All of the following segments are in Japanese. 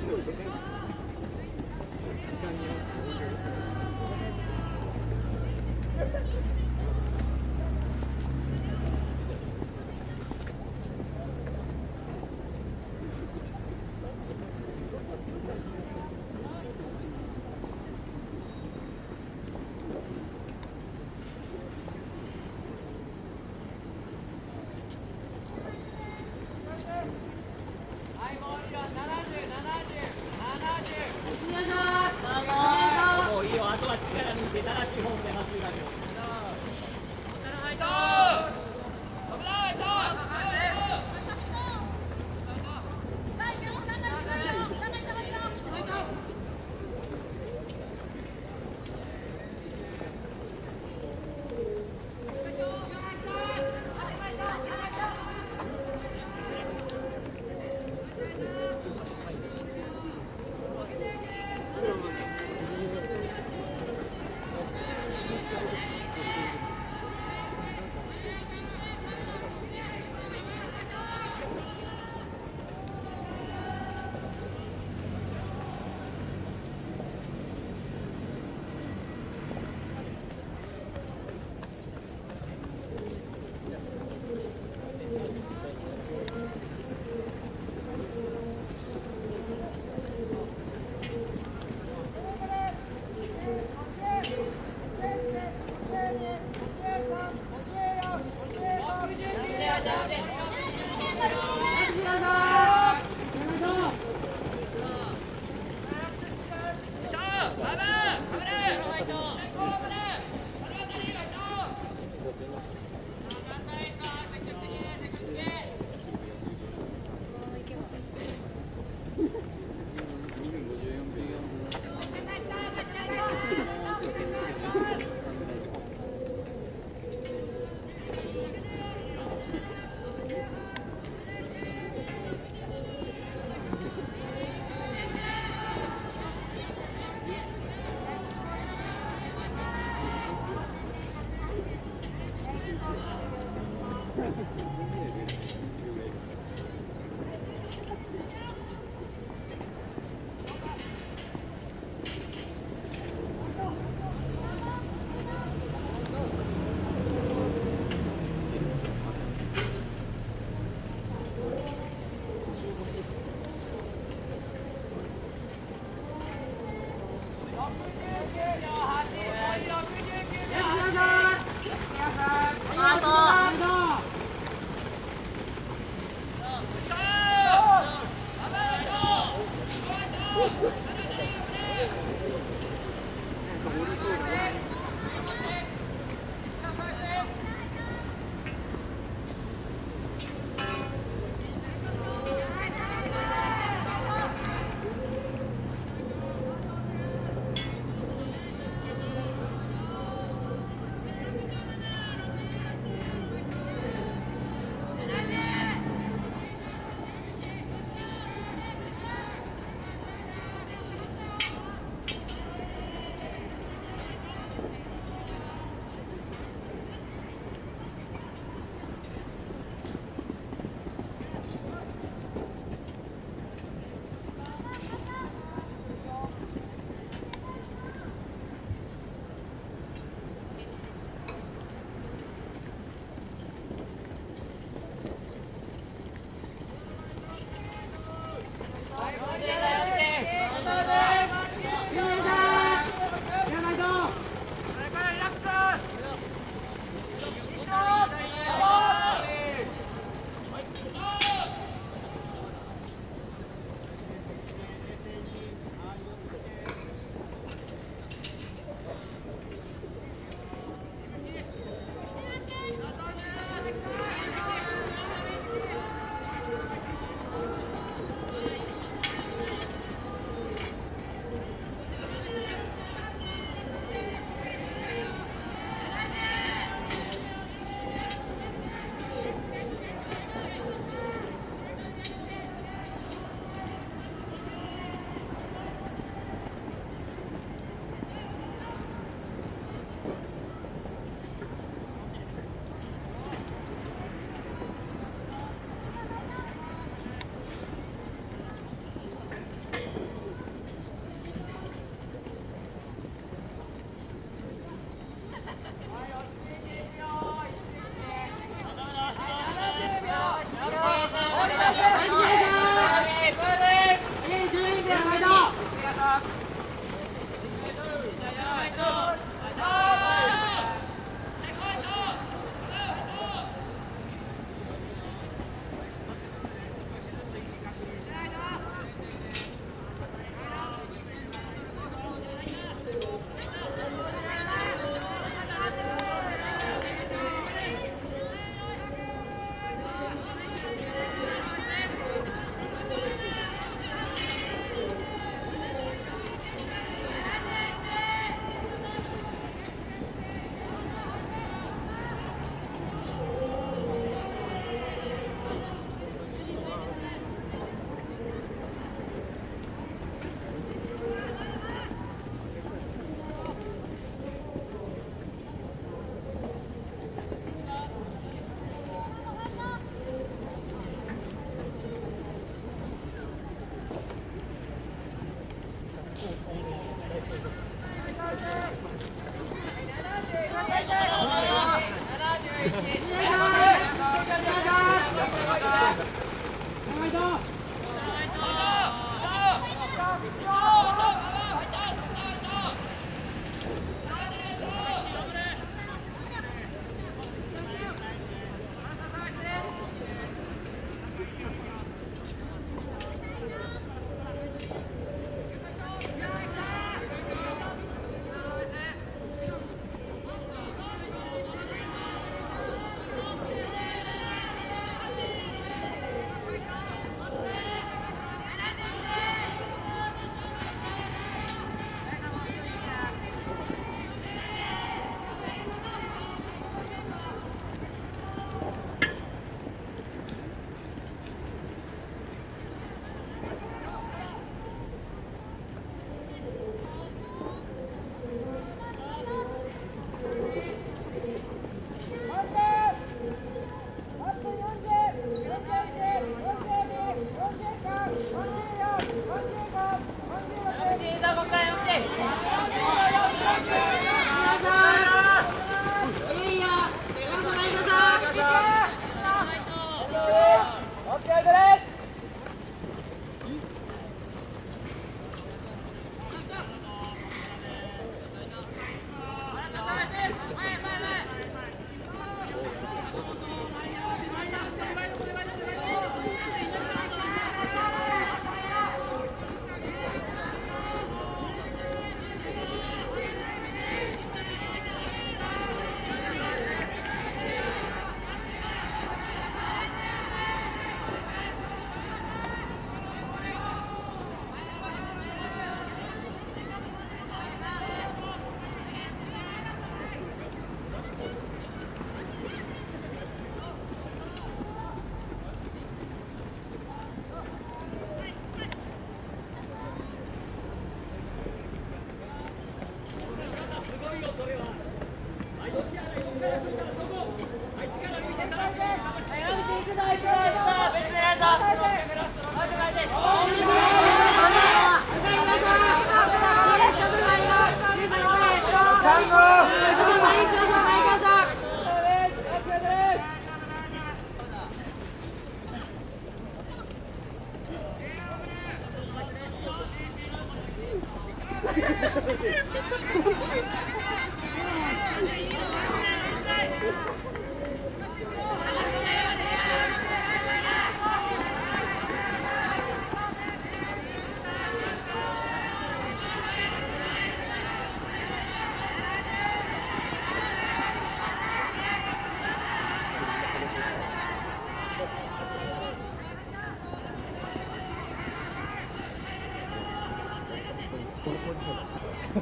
子。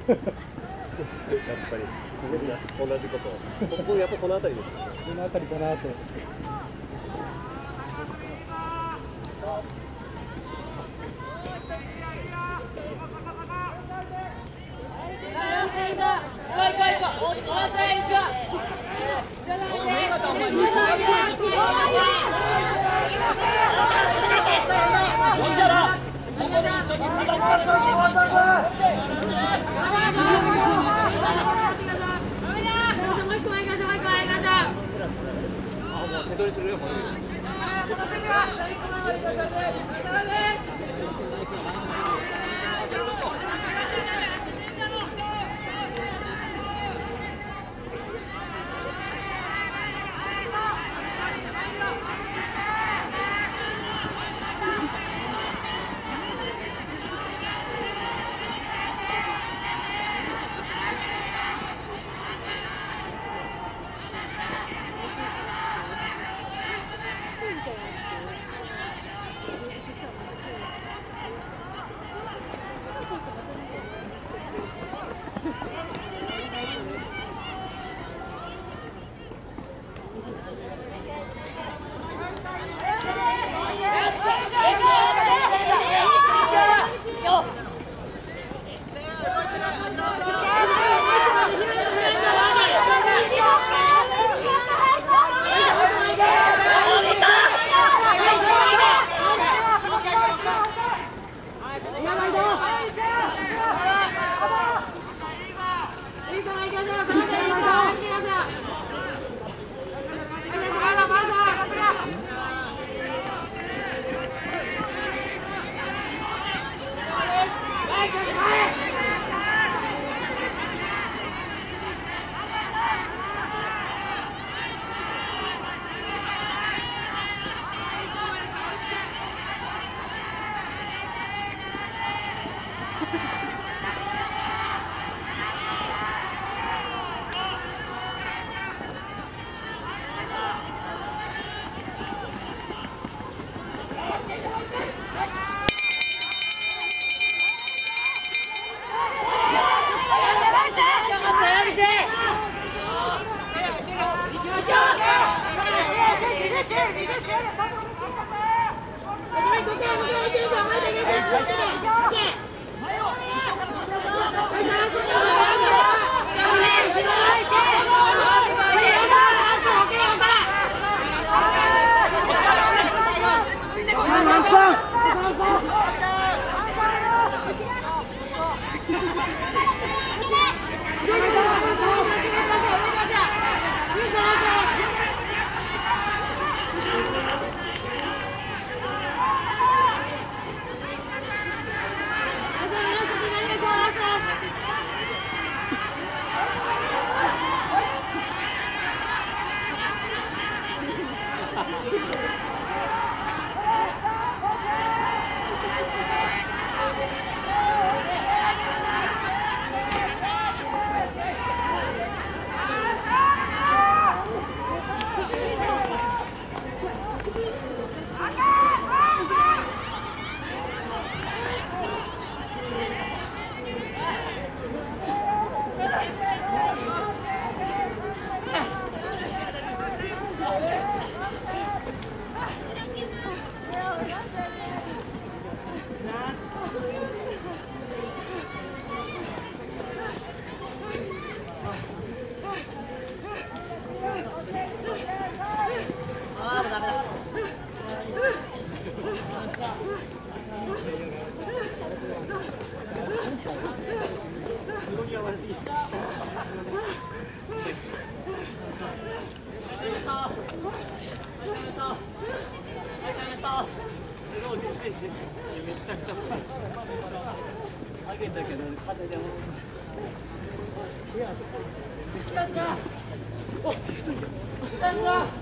やっぱりみんな同じことここやっぱこの辺りですねこの辺りかなと。手取りするよこれスローきついし 아, 뭐, 되돌리세요. 全然